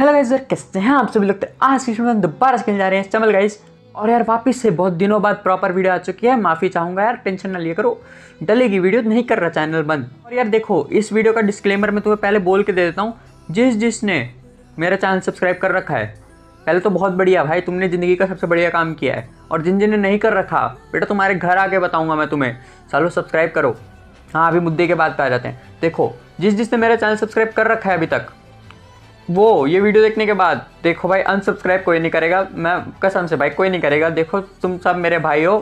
Hello guys sir कैसे हैं आप? सभी लोग तो आज की में दोबारा खेलने जा रहे हैं चमल गाइस और यार, वापस से बहुत दिनों बाद प्रॉपर वीडियो आ चुकी है। माफ़ी चाहूँगा यार टेंशन ना लिया करो। डलेगी वीडियो नहीं कर रहा चैनल बंद। और यार देखो, इस वीडियो का डिस्क्लेमर मैं तुम्हें पहले बोल के दे देता हूँ। जिस जिसने मेरा चैनल सब्सक्राइब कर रखा है, पहले तो बहुत बढ़िया भाई, तुमने ज़िंदगी का सबसे बढ़िया काम किया है। और जिन जिन ने नहीं कर रखा, बेटा तुम्हारे घर आके बताऊँगा मैं तुम्हें। चलो सब्सक्राइब करो। हाँ अभी मुद्दे के बाद पे आ जाते हैं। देखो, जिस जिसने मेरा चैनल सब्सक्राइब कर रखा है अभी तक वो, ये वीडियो देखने के बाद, देखो भाई अनसब्सक्राइब कोई नहीं करेगा। मैं कसम से भाई, कोई नहीं करेगा। देखो, तुम सब मेरे भाई हो,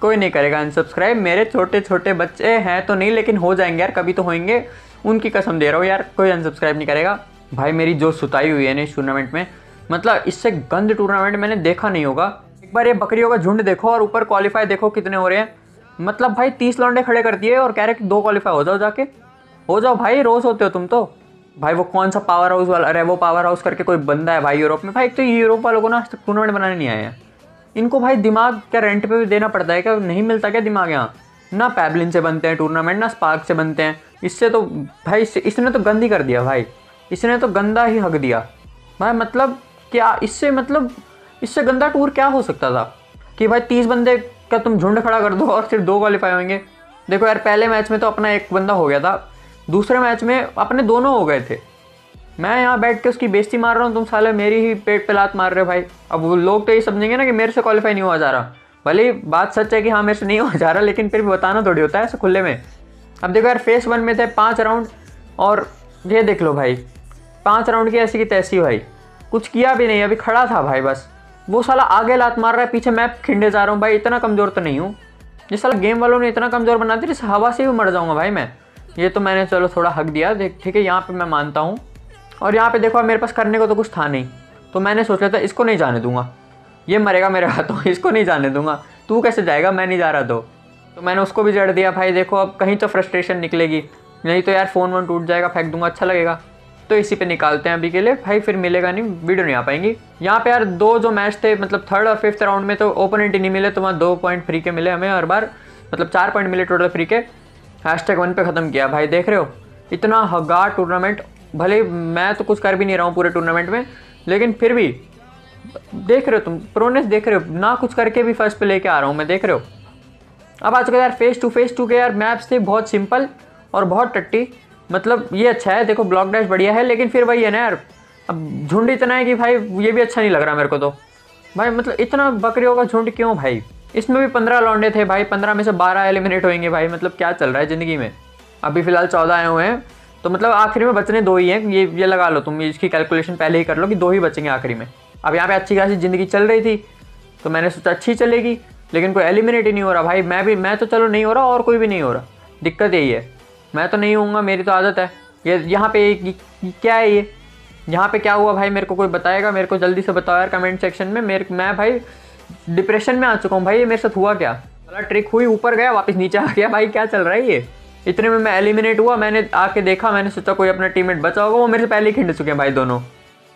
कोई नहीं करेगा अनसब्सक्राइब मेरे छोटे छोटे बच्चे हैं तो नहीं, लेकिन हो जाएँगे यार, कभी तो होंगे उनकी कसम दे रहा हूँ यार, कोई अनसब्सक्राइब नहीं करेगा। भाई, मेरी जो सुताई हुई है ना इस टूर्नामेंट में मतलब इससे गंद टूर्नामेंट मैंने देखा नहीं होगा। एक बार ये बकरियों का झुंड देखो और ऊपर क्वालिफाई देखो कितने हो रहे हैं। मतलब भाई, तीस लौंडे खड़े कर दिए और कह रहे कि दो क्वालिफाई हो जाओ जाके। हो जाओ भाई, रोज़ होते हो तुम तो। भाई, वो कौन सा पावर हाउस वाला, अरे, वो पावर हाउस करके कोई बंदा है भाई यूरोप में? भाई, एक तो यूरोप वालों को ना टूर्नामेंट बनाने नहीं आए हैं। इनको भाई दिमाग क्या रेंट पे भी देना पड़ता है क्या? नहीं मिलता क्या दिमाग यहाँ? ना पैबलिन से बनते हैं टूर्नामेंट ना स्पार्क से बनते हैं। इससे तो भाई, इससे, इसने तो गंदी कर दिया भाई। इसने तो गंदा ही हक दिया। भाई मतलब क्या इससे मतलब इससे गंदा टूर क्या हो सकता था? कि भाई, तीस बंदे का तुम झुंड खड़ा कर दो और सिर्फ़ दो क्वालिफाई होंगे। देखो यार, पहले मैच में तो अपना एक बंदा हो गया था। दूसरे मैच में अपने दोनों हो गए थे। मैं यहाँ बैठ के उसकी बेइज्जती मार रहा हूँ, तुम साले मेरी ही पेट पे लात मार रहे हो भाई। अब वो लोग तो ये समझेंगे ना कि मेरे से क्वालिफाई नहीं हुआ जा रहा। भले ही बात सच है कि हाँ मेरे से नहीं हुआ जा रहा, लेकिन फिर भी बताना थोड़ी होता है ऐसे खुले में। अब देखो यार फेस वन में थे पाँच राउंड और ये देख लो भाई, पाँच राउंड की ऐसी की तैसी भाई। कुछ किया भी नहीं, अभी खड़ा था भाई बस। वो साला आगे लात मार रहा है, पीछे मैं खिंडे जा रहा हूँ, भाई इतना कमज़ोर तो नहीं हूँ। जिस साला गेम वालों ने इतना कमज़ोर बना दिया, जिस हवा से भी मर जाऊँगा भाई मैं। ये तो मैंने, चलो थोड़ा हक दिया। ठीक है, यहाँ पे मैं मानता हूँ। और यहाँ पे देखो, मेरे पास करने को तो कुछ था नहीं। तो मैंने सोचा था, इसको नहीं जाने दूँगा। ये मरेगा मेरे हाथों, इसको नहीं जाने दूँगा। तू कैसे जाएगा? मैं नहीं जा रहा तो तो मैंने उसको भी जड़ दिया, भाई, देखो, अब कहीं तो फ्रस्ट्रेशन निकलेगी। नहीं तो यार फ़ोन वोन टूट जाएगा, फेंक दूँगा अच्छा लगेगा। तो इसी पे निकालते हैं अभी के लिए। भाई, फिर मिलेगा नहीं वीडियो नहीं आ पाएँगी। यहाँ पे यार, दो जो मैच थे मतलब थर्ड और फिफ्थ राउंड में तो ओपोनेंट ही नहीं मिले तो वहाँ दो पॉइंट फ्री के मिले हमें हर बार। मतलब चार पॉइंट मिले टोटल फ्री के। हैश टैग वन पे ख़त्म किया। भाई, देख रहे हो? इतना हगार टूर्नामेंट भले मैं तो कुछ कर भी नहीं रहा हूँ पूरे टूर्नामेंट में, लेकिन फिर भी देख रहे हो तुम प्रोनेस देख रहे हो। ना कुछ करके भी फ़र्स्ट पे लेके आ रहा हूँ मैं, देख रहे हो? अब आ चुका यार फेस टू फेस टू के यार मैप्स थे, बहुत सिंपल और बहुत टट्टी। मतलब ये अच्छा है, देखो ब्लॉक डैश बढ़िया है, लेकिन फिर वही है ना यार, अब झुंड इतना है कि भाई ये भी अच्छा नहीं लग रहा मेरे को तो। भाई मतलब इतना बकरियों का झुंड क्यों भाई? इसमें भी पंद्रह लौंडे थे भाई, पंद्रह में से बारह एलिमिनेट होंगे भाई मतलब क्या चल रहा है ज़िंदगी में? अभी फ़िलहाल चौदह आए हुए हैं तो मतलब आखिरी में बचने दो ही हैं, ये ये लगा लो तुम इसकी कैलकुलेशन पहले ही कर लो कि दो ही बचेंगे आखिरी में। अब यहाँ पे अच्छी खासी ज़िंदगी चल रही थी तो मैंने सोचा अच्छी चलेगी, लेकिन कोई एलिमिनेट ही नहीं हो रहा। भाई, मैं भी, मैं तो चलो नहीं हो रहा और कोई भी नहीं हो रहा। दिक्कत यही है। मैं तो नहीं हूँगा मेरी तो आदत है। ये, यहाँ पे क्या है ये? यहाँ पे क्या हुआ भाई, मेरे को कोई बताएगा? मेरे को जल्दी से बताओ यार कमेंट सेक्शन में। मेरे, मैं भाई डिप्रेशन में आ चुका हूँ भाई, ये मेरे साथ हुआ क्या? वाला ट्रिक हुई, ऊपर गया, वापस नीचे आ गया, भाई क्या चल रहा है ये? इतने में मैं एलिमिनेट हुआ, मैंने आके देखा, मैंने सोचा कोई अपना टीममेट बचा होगा, वो मेरे से पहले ही खिंड चुके हैं भाई दोनों।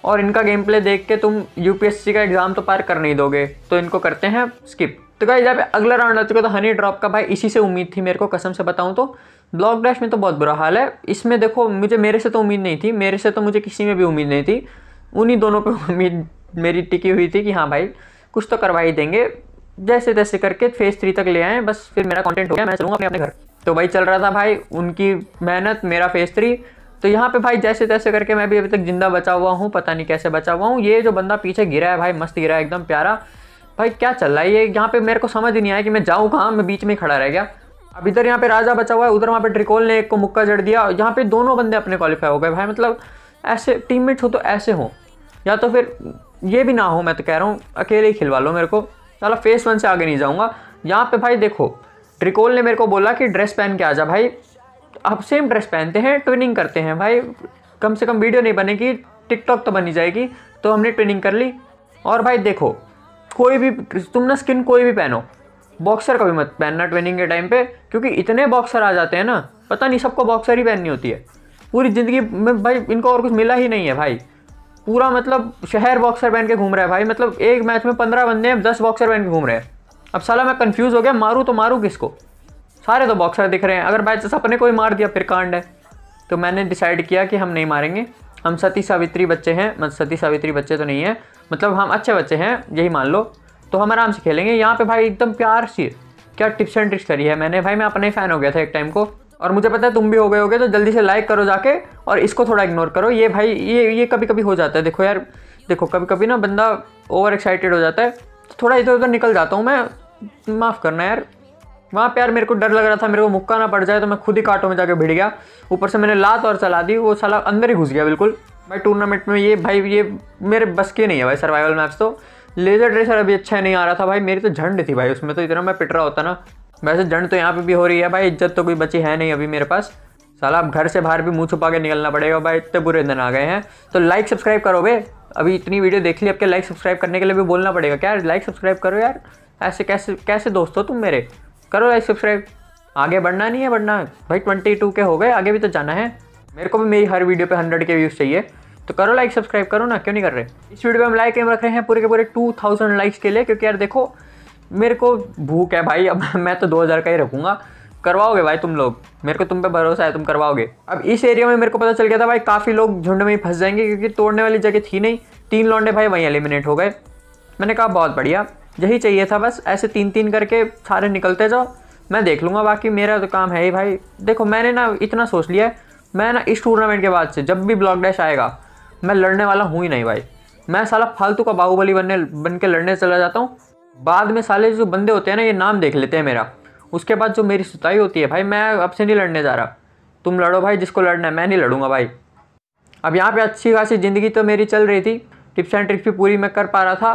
और इनका गेम प्ले देख के तुम यूपीएससी का एग्ज़ाम तो पार कर नहीं दोगे तो इनको करते हैं स्किप तो भाई जब अगला राउंड आ चुका तो हनी ड्रॉप का, भाई इसी से उम्मीद थी मेरे को, कसम से बताऊँ तो। ब्लॉक डैश में तो बहुत बुरा हाल है, इसमें देखो, मुझे, मेरे से तो उम्मीद नहीं थी, मेरे से तो मुझे किसी में भी उम्मीद नहीं थी, उन्हीं दोनों पे उम्मीद मेरी टिकी हुई थी कि हाँ भाई कुछ तो करवा ही देंगे। जैसे तैसे करके फ़ेज़ थ्री तक ले आए, बस फिर मेरा कंटेंट हो गया, मैं चलूँगा अपने अपने घर। तो भाई चल रहा था भाई, उनकी मेहनत, मेरा फ़ेज़ थ्री तो यहाँ पे भाई जैसे तैसे करके मैं भी अभी तक ज़िंदा बचा हुआ हूँ, पता नहीं कैसे बचा हुआ हूँ। ये जो बंदा पीछे गिरा है भाई, मस्त गिरा है, एकदम प्यारा। भाई क्या चल रहा है ये? यहाँ पे मेरे को समझ ही नहीं आया कि मैं जाऊँ कहाँ, मैं बीच में खड़ा रह गया। अब इधर यहाँ पे राजा बचा हुआ है, उधर वहाँ पे ट्रिकोल ने एक को मुक्का जड़ दिया। यहाँ पे दोनों बंदे अपने क्वालिफाई हो गए भाई मतलब ऐसे टीममेट्स हो तो ऐसे हो। या तो फिर ये भी ना हो, मैं तो कह रहा हूँ, अकेले ही खिलवा लो मेरे को। चलो फेस वन से आगे नहीं जाऊँगा। यहाँ पे भाई देखो ट्रिकोल ने मेरे को बोला कि ड्रेस पहन के आ जा भाई। अब सेम ड्रेस पहनते हैं ट्विनिंग करते हैं भाई। कम से कम वीडियो नहीं बनेगी टिकटॉक तो बनी जाएगी। तो हमने ट्विनिंग कर ली। और भाई देखो, कोई भी, तुम ना स्किन कोई भी पहनो। बॉक्सर का भी मत पहनना ट्विनिंग के टाइम पे, क्योंकि इतने बॉक्सर आ जाते हैं ना, पता नहीं सबको बॉक्सर ही पहननी होती है। पूरी ज़िंदगी में भाई इनको और कुछ मिला ही नहीं है भाई। पूरा मतलब शहर बॉक्सर पहन के घूम रहा है भाई। मतलब एक मैच में पंद्रह बंदे हैं, दस बॉक्सर पहन के घूम रहे हैं। अब साला मैं कंफ्यूज हो गया, मारूँ तो मारूँ किसको? सारे तो बॉक्सर दिख रहे हैं। अगर बाई चांस अपने कोई मार दिया, फिर कांड है। तो मैंने डिसाइड किया कि हम नहीं मारेंगे। हम सती सावित्री बच्चे हैं। मतलब सती सावित्री बच्चे तो नहीं है। मतलब हम अच्छे बच्चे हैं, यही मान लो। तो हम आराम से खेलेंगे। यहाँ पे भाई एकदम प्यार से, क्या टिप्स एंड ट्रिक्स करी है मैंने। भाई मैं अपने फ़ैन हो गया था एक टाइम को। और मुझे पता है तुम भी हो गए होगे तो जल्दी से लाइक करो जाके और इसको थोड़ा इग्नोर करो। ये भाई, ये ये कभी कभी हो जाता है। देखो यार, देखो कभी कभी ना बंदा ओवर एक्साइटेड हो जाता है। तो थोड़ा इधर उधर निकल जाता हूँ मैं। माफ़ करना यार। वहाँ पे यार मेरे को डर लग रहा था, मेरे को मुक्का ना पड़ जाए तो मैं खुद ही कांटों में जाके भिड़ गया। ऊपर से मैंने लात और चला दी, वो साला अंदर ही घुस गया बिल्कुल। भाई टूर्नामेंट में ये भाई, ये मेरे बस के नहीं है भाई सर्वाइवल मैच तो। लेजर ड्रेसर अभी अच्छा नहीं आ रहा था भाई, मेरी तो झंड थी भाई, उसमें तो इतना मैं पिट रहा होता ना। वैसे झंड तो यहाँ पे भी हो रही है भाई, इज़्ज़त तो कोई बची है नहीं अभी मेरे पास। साला अब घर से बाहर भी मुँह छुपा के निकलना पड़ेगा भाई, इतने बुरे दिन आ गए हैं। तो लाइक सब्सक्राइब करो बे। अभी इतनी वीडियो देख ली, अब के लाइक सब्सक्राइब करने के लिए भी बोलना पड़ेगा। क्या लाइक सब्सक्राइब करो यार। ऐसे कैसे कैसे दोस्त हो तुम मेरे? करो लाइक सब्सक्राइब आगे बढ़ना नहीं है, बढ़ना। भाई ट्वेंटी टू के हो गए, आगे भी तो जाना है। मेरे को भी मेरी हर वीडियो पे हंड्रेड के व्यूज़ चाहिए। तो करो लाइक सब्सक्राइब करो ना, क्यों नहीं कर रहे? इस वीडियो में हम लाइक एम रख रहे हैं पूरे के पूरे टू थाउज़ेंड लाइक्स के लिए, क्योंकि यार देखो मेरे को भूख है भाई, अब मैं तो दो हज़ार का ही रखूँगा। करवाओगे भाई तुम लोग? मेरे को तुम पे भरोसा है, तुम करवाओगे। अब इस एरिया में मेरे को पता चल गया था भाई, काफ़ी लोग झुंड में ही फंस जाएँगे क्योंकि तोड़ने वाली जगह थी नहीं। तीन लौंडे भाई वहीं एलिमिनेट हो गए। मैंने कहा, बहुत बढ़िया। यही चाहिए था बस, ऐसे तीन तीन करके सारे निकलते जाओ। मैं देख लूँगा, बाकी मेरा तो काम है ही भाई। देखो, मैंने ना इतना सोच लिया है, मैं ना इस टूर्नामेंट के बाद से, जब भी ब्लॉक डैश आएगा, मैं लड़ने वाला हूँ ही नहीं भाई। मैं साला फालतू का बाहुबली बनने बन के लड़ने चला जाता हूँ। बाद में साले जो बंदे होते हैं ना, ये नाम देख लेते हैं मेरा। उसके बाद जो मेरी सुताई होती है, भाई मैं अब से नहीं लड़ने जा रहा। तुम लड़ो भाई, जिसको लड़ना है, मैं नहीं लड़ूँगा भाई। अब यहाँ पे अच्छी खासी ज़िंदगी तो मेरी चल रही थी। टिप्स एंड ट्रिक्स भी पूरी मैं कर पा रहा था,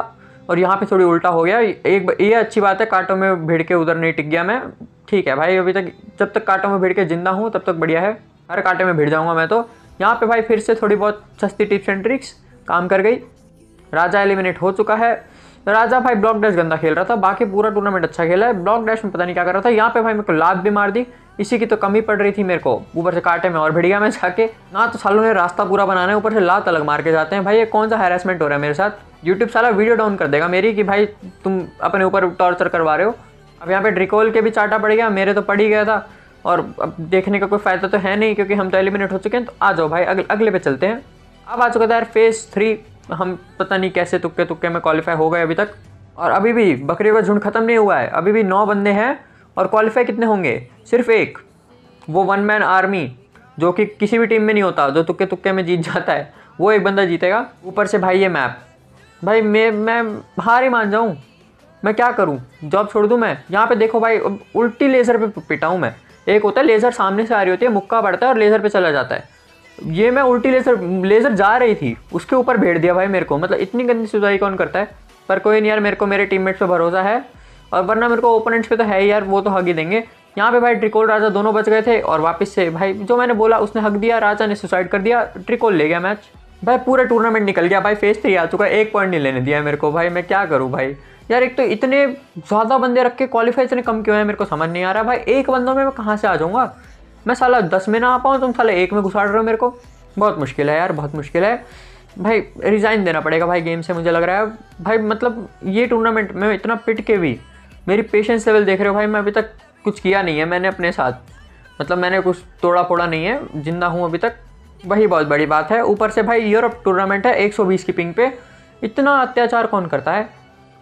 और यहाँ पे थोड़ी उल्टा हो गया। एक ये अच्छी बात है, कांटों में भिड़ के उधर नहीं टिक गया मैं। ठीक है भाई, अभी तक जब तक कांटों में भिड़ के ज़िंदा हूँ, तब तक बढ़िया है। हर कांटे में भिड़ जाऊँगा मैं तो। यहाँ पर भाई फिर से थोड़ी बहुत सस्ती टिप्स एंड ट्रिक्स, काम कर गई। राजा एलिमिनेट हो चुका है। राजा भाई ब्लॉक डैश गंदा खेल रहा था, बाकी पूरा टूर्नामेंट अच्छा खेला है। ब्लॉक डैश में पता नहीं क्या कर रहा था, यहाँ पे भाई मेरे को लात भी मार दी, इसी की तो कमी पड़ रही थी मेरे को। ऊपर से कांटे में और भिड़ गया मैं जाके, ना तो सालों ने रास्ता पूरा बनाना है, ऊपर से लात अलग मार के जाते हैं। भाई ये कौन सा हैरेसमेंट हो रहा है मेरे साथ? यूट्यूब सारा वीडियो डाउन कर देगा मेरी कि भाई तुम अपने ऊपर टॉर्चर करवा रहे हो। अब यहाँ पे ड्रिकोल के भी चाटा पड़ गया, मेरे तो पड़ ही गया था। और अब देखने का कोई फ़ायदा तो है नहीं, क्योंकि हम तो एलिमिनेट हो चुके हैं तो आ जाओ भाई, अगले अगले पे चलते हैं। अब आ चुका था यार फ़ेज़ थ्री हम पता नहीं कैसे तुक्के तुक्के में क्वालिफाई हो गए अभी तक। और अभी भी, बकरियों का झुंड ख़त्म नहीं हुआ है। अभी भी नौ बंदे हैं और क्वालिफाई कितने होंगे? सिर्फ़ एक। वो वन मैन आर्मी जो कि किसी भी टीम में नहीं होता, जो तुक्के तुक्के में जीत जाता है, वो एक बंदा जीतेगा। ऊपर से भाई ये मैप भाई, मैं मैं हार ही मान जाऊँ। मैं क्या करूँ? जॉब छोड़ दूँ मैं? यहाँ पे देखो भाई उल्टी लेज़र पे पिटाऊँ मैं। एक होता है लेज़र सामने से आ रही होती है, मुक्का पड़ता है और लेज़र पे चला जाता है। ये मैं उल्टी लेज़र लेज़र जा रही थी, उसके ऊपर भेड़ दिया भाई मेरे को। मतलब इतनी गंदी सुधाई कौन करता है? पर कोई नहीं यार, मेरे को मेरे टीममेट्स पे भरोसा है। और वरना मेरे को ओपोनेंट्स पे तो है ही यार, वो तो हक ही देंगे। यहाँ पे भाई ट्रिकोल राजा दोनों बच गए थे और वापस से भाई, जो मैंने बोला, उसने हक दिया राजा ने सुसाइड कर दिया ट्रिकोल ले गया मैच भाई पूरा टूर्नामेंट निकल गया, भाई फेस थ्री आ चुका एक पॉइंट नहीं लेने दिया मेरे को। भाई मैं क्या करूँ भाई? यार एक तो इतने ज़्यादा बंदे रख के क्वालिफाई इतने कम क्यों है? मेरे को समझ नहीं आ रहा। भाई एक बंदों में मैं कहाँ से आ जाऊँगा? मैं साला दस में ना आ पाऊँ, तुम साला एक में घुसाड़ रहे हो मेरे को। बहुत मुश्किल है यार, बहुत मुश्किल है। भाई रिज़ाइन देना पड़ेगा भाई गेम से, मुझे लग रहा है। भाई मतलब ये टूर्नामेंट में इतना पिट के भी, मेरी पेशेंस लेवल देख रहे हो भाई, मैं अभी तक कुछ किया नहीं है मैंने अपने साथ। मतलब मैंने कुछ तोड़ा फोड़ा नहीं है, ज़िंदा हूँ अभी तक। वही बहुत बड़ी बात है। ऊपर से भाई यूरोप टूर्नामेंट है 120 की पिंग पे। इतना अत्याचार कौन करता है?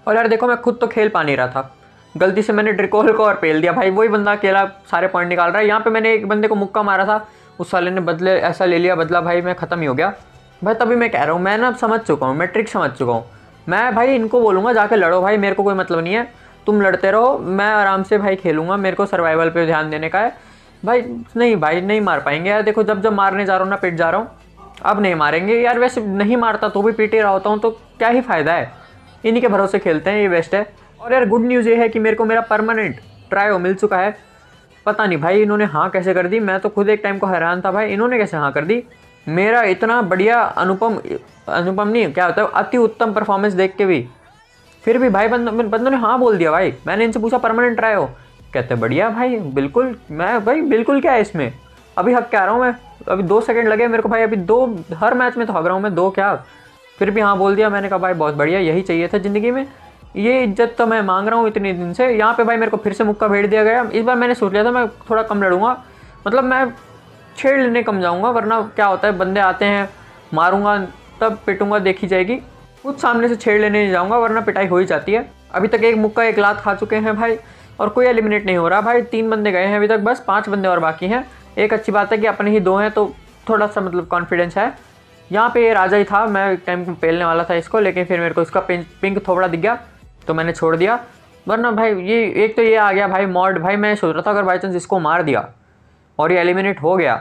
और यार देखो, मैं खुद तो खेल पा नहीं रहा था। गलती से मैंने ड्रिकोल को और पेल दिया। भाई, वही बंदा अकेला सारे पॉइंट निकाल रहा है। यहाँ पे मैंने एक बंदे को मुक्का मारा था। उस साले ने बदले ऐसा ले लिया, बदला, भाई, मैं ख़त्म ही हो गया। भाई, तभी मैं कह रहा हूँ, मैं ना समझ चुका हूँ, मैं ट्रिक समझ चुका हूँ। मैं, भाई, इनको बोलूँगा, जाके लड़ो। भाई, मेरे को कोई मतलब नहीं है। तुम लड़ते रहो, मैं आराम से, भाई, खेलूँगा। मेरे को सर्वाइवल पे ध्यान देने का है। भाई, नहीं भाई, नहीं मार पाएँगे। यार, देखो, जब जब मारने जा रहा हूँ ना, पिट जा रहा हूँ, अब नहीं मारेंगे। यार, वैसे नहीं मारता तो भी पीट रहा होता हूँ तो क्या ही फ़ायदा है? इन्हीं के भरोसे खेलते हैं, ये बेस्ट है। और यार गुड न्यूज़ ये है कि मेरे को मेरा परमानेंट ट्रायो मिल चुका है। पता नहीं भाई, इन्होंने हाँ कैसे कर दी? मैं तो खुद एक टाइम को हैरान था भाई, इन्होंने कैसे हाँ कर दी? मेरा इतना बढ़िया अनुपम अनुपम नहीं, क्या होता है, अति उत्तम परफॉर्मेंस देख के भी। फिर भी भाई, बंद, बंदों ने हाँ बोल दिया भाई। मैंने इनसे पूछा परमानेंट ट्राई हो कहते बढ़िया भाई, बिल्कुल, मैं भाई, बिल्कुल क्या है इसमें? अभी हक क्या रहा हूँ मैं, अभी दो सेकंड लगे मेरे को भाई, अभी दो, हर मैच में तो हक रहा हूँ मैं, दो क्या? फिर भी हाँ बोल दिया, मैंने कहा, भाई, बहुत बढ़िया, यही चाहिए था ज़िंदगी में। ये इज़्ज़त तो मैं मांग रहा हूँ इतने दिन से। यहाँ पे भाई मेरे को फिर से मुक्का भेज दिया गया। इस बार मैंने सोच लिया था मैं थोड़ा कम लड़ूँगा। मतलब मैं छेड़ लेने कम जाऊँगा, वरना क्या होता है, बंदे आते हैं, मारूँगा, तब पिटूँगा, देखी जाएगी। कुछ सामने से छेड़ लेने जाऊँगा, वरना पिटाई हो ही जाती है। अभी तक एक मुक्का, एक लात खा चुके हैं भाई, और कोई एलिमिनेट नहीं हो रहा। भाई तीन बंदे गए हैं अभी तक, बस पाँच बंदे और बाकी हैं। एक अच्छी बात है कि अपने ही दो हैं तो थोड़ा सा मतलब कॉन्फिडेंस है। यहाँ पे ये राजा ही था, मैं एक टाइम पेलने वाला था इसको, लेकिन फिर मेरे को इसका पिंक थोड़ा दिख गया। तो मैंने छोड़ दिया। वरना भाई, ये, एक तो ये आ गया भाई, मॉड। भाई, मैं सोच रहा था अगर बाई चांस इसको मार दिया और ये एलिमिनेट हो गया,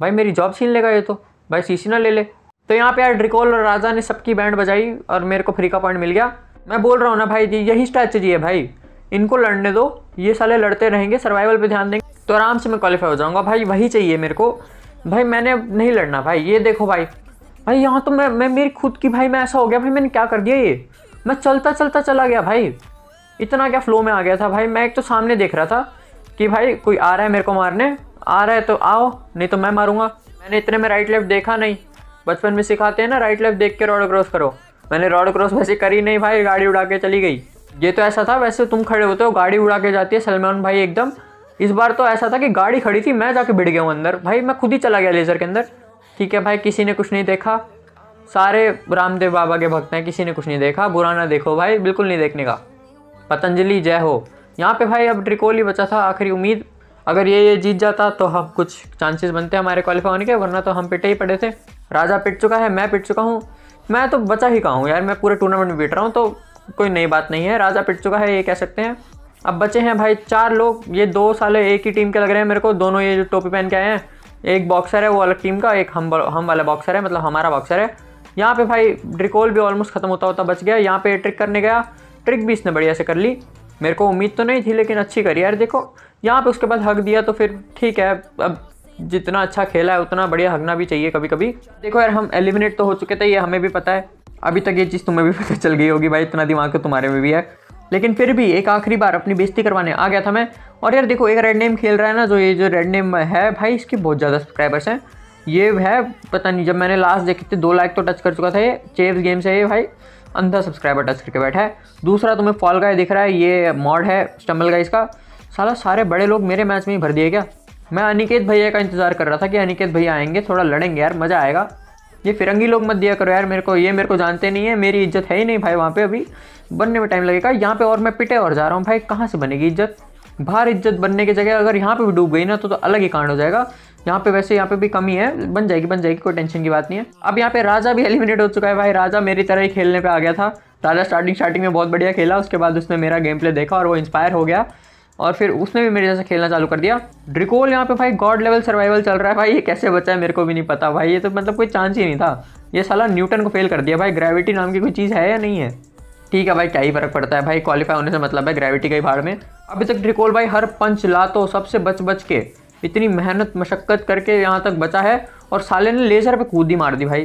भाई, मेरी जॉब छीन लेगा ये तो। भाई सीसी ना ले ले। तो यहाँ पे यार ड्रिकोल और राजा ने सबकी बैंड बजाई और मेरे को फ्री का पॉइंट मिल गया। मैं बोल रहा हूँ ना भाई जी यही स्ट्रैटेजी है भाई। इनको लड़ने दो। ये साले लड़ते रहेंगे सर्वाइवल पे ध्यान देंगे। तो आराम से मैं क्वालिफाई हो जाऊँगा। भाई, वही चाहिए मेरे को। भाई, मैंने नहीं लड़ना भाई। ये देखो भाई। भाई, यहाँ तो मैं मैं, मेरी खुद की भाई, मैं ऐसा हो गया। भाई, मैंने क्या कर दिया ये? मैं चलता चलता चला गया भाई। इतना क्या फ्लो में आ गया था भाई। मैं एक तो सामने देख रहा था कि भाई कोई आ रहा है मेरे को मारने। आ रहा है तो आओ, नहीं तो मैं मारूँगा। मैंने इतने में राइट लेफ़्ट देखा नहीं। बचपन में सिखाते हैं ना राइट लेफ़्ट देख के रोड क्रॉस करो। मैंने रोड क्रॉस वैसे करी नहीं भाई, गाड़ी उड़ा के चली गई। ये तो ऐसा था, वैसे तुम खड़े होते हो, गाड़ी उड़ा के जाती है सलमान भाई एकदम। इस बार तो ऐसा था कि गाड़ी खड़ी थी, मैं जाके बिड़ गया हूँ अंदर। भाई मैं खुद ही चला गया लेज़र के अंदर। ठीक है भाई, किसी ने कुछ नहीं देखा। सारे रामदेव बाबा के भक्त हैं, किसी ने कुछ नहीं देखा, बुरा ना देखो भाई, बिल्कुल नहीं देखने का। पतंजलि, जय हो। यहाँ पे भाई अब ट्रिकोल ही बचा था, आखिरी उम्मीद। अगर ये ये जीत जाता तो हम कुछ चांसेस बनते हैं हमारे क्वालिफाई होने के, वरना तो हम पिटे ही पड़े थे। राजा पिट चुका है, मैं पिट चुका हूँ। मैं तो बचा ही कहा हूँ यार, मैं पूरे टूर्नामेंट में पिट रहा हूँ तो कोई नई बात नहीं है। राजा पिट चुका है, ये कह सकते हैं। अब बचे हैं भाई चार लोग, ये दो साले एक ही टीम के लग रहे हैं मेरे को, दोनों ये जो टोपी पहन के आए हैं। एक बॉक्सर है, वो अलग टीम का, एक हम हम वाला बॉक्सर है मतलब हमारा बॉक्सर है। यहाँ पे भाई ड्रिकोल भी ऑलमोस्ट खत्म होता होता बच गया। यहाँ पे ट्रिक करने गया। ट्रिक भी इसने बढ़िया से कर ली। मेरे को उम्मीद तो नहीं थी, लेकिन अच्छी करी यार। देखो, यहाँ पे उसके बाद हक दिया तो फिर ठीक है। अब जितना अच्छा खेला है, उतना बढ़िया हकना भी चाहिए कभी कभी देखो यार, हम एलिमिनेट तो हो चुके थे, ये हमें भी पता है। अभी तक ये चीज़ तुम्हें भी पता चल गई होगी भाई, इतना दिमाग तो तुम्हारे में भी है। लेकिन फिर भी एक आखिरी बार अपनी बेइज्जती करवाने आ गया था मैं। और यार देखो, एक रेड नेम खेल रहा है ना, जो ये जो रेड नेम है भाई, इसके बहुत ज़्यादा सब्सक्राइबर्स हैं। ये है पता नहीं जब मैंने लास्ट देखी थे दो लाख तो टच कर चुका था ये चेव्स गेम से ये भाई। अंधा सब्सक्राइबर टच करके बैठा है। दूसरा तुम्हें फॉल गाय दिख रहा है ये मॉड है स्टम्बल गाइस का साला सारे बड़े लोग मेरे मैच में ही भर दिए क्या? मैं अनिकेत भैया का इंतज़ार कर रहा था कि अनिकेत भैया आएँगे थोड़ा लड़ेंगे यार मज़ा आएगा। ये फिरंगी लोग मत दिया करो यार मेरे को ये मेरे को जानते नहीं है मेरी इज़्ज़त है ही नहीं भाई वहाँ पे अभी। बनने में टाइम लगेगा। यहाँ पे और मैं पिटे और जा रहा हूँ भाई कहाँ से बनेगी इज़्ज़त? बाहर इज़्ज़त बनने की जगह अगर यहाँ पे भी डूब गई ना तो, तो अलग ही कांड हो जाएगा। यहाँ पे वैसे यहाँ पे भी कमी है, बन जाएगी बन जाएगी, कोई टेंशन की बात नहीं है। अब यहाँ पे राजा भी एलिमिनेट हो चुका है भाई, राजा मेरी तरह ही खेलने पे आ गया था। राजा स्टार्टिंग स्टार्टिंग में बहुत बढ़िया खेला, उसके बाद उसने मेरा गेम प्ले देखा और वो इंस्पायर हो गया। और फिर उसने भी मेरे जैसा खेलना चालू कर दिया। ड्रिकोल यहाँ पे भाई गॉड लेवल सर्वाइवल चल रहा है भाई, ये कैसे बचा है मेरे को भी नहीं पता भाई, ये तो मतलब कोई चांस ही नहीं था। ये साला न्यूटन को फेल कर दिया भाई ग्रेविटी नाम की कोई चीज़ है या नहीं है? ठीक है भाई, क्या ही फ़र्क पड़ता है भाई क्वालिफाई होने से मतलब है ग्रेविटी के भाड़ में। अभी तक ड्रिकोल भाई हर पंच ला तो सबसे बच बच के इतनी मेहनत, मशक्क़त करके यहाँ तक बचा है और साले ने लेज़र पे कूद ही मार दी भाई।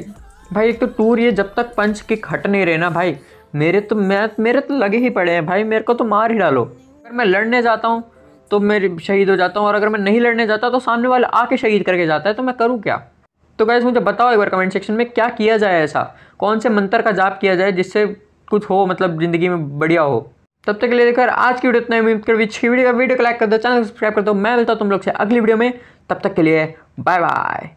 भाई, एक तो टूर ये जब तक पंच किक हट नहीं रहे ना भाई, मेरे तो मैं, मेरे तो लगे ही पड़े हैं भाई, मेरे को तो मार ही डालो। अगर मैं लड़ने जाता हूँ तो मैं शहीद हो जाता हूँ, और अगर मैं नहीं लड़ने जाता तो सामने वाला आके शहीद करके जाता है तो मैं करूँ क्या? तो गैस मुझे बताओ एक बार कमेंट सेक्शन में, क्या किया जाए ऐसा? कौन से मंत्र का जाप किया जाए जिससे कुछ हो मतलब ज़िंदगी में बढ़िया हो? तब तक के लिए देखकर आज की वीडियो इतना उम्मीद कर वीडियो का वीडियो को लाइक कर दो, चैनल सब्सक्राइब कर दो। मैं मिलता हूँ तुम लोग से अगली वीडियो में। तब तक के लिए बाय बाय